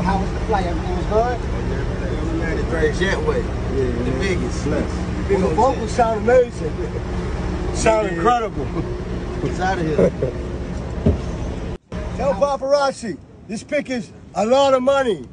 So how was the flight? Everything was good? Man, the very jet way. Yeah, the biggest. Bless. The vocals sound amazing. sound yeah. incredible. What's out of here. Tell paparazzi, this pick is a lot of money.